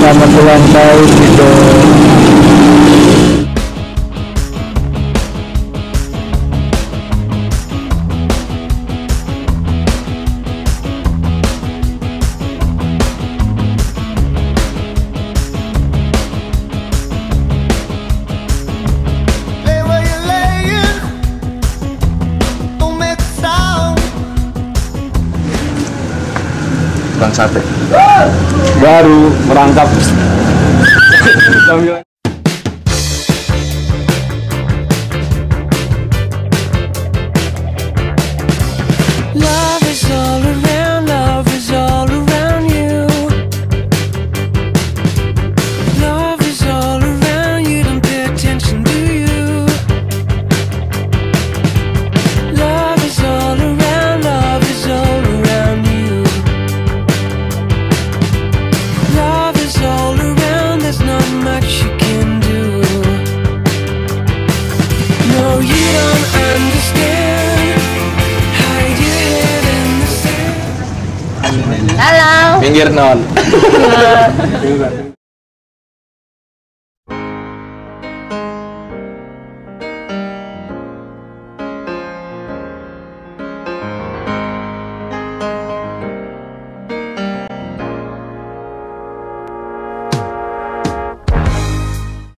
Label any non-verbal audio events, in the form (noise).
Selamat ulang tahun Dido. tukang sate. Baru merangkap. Halo. Pinggir non. (laughs)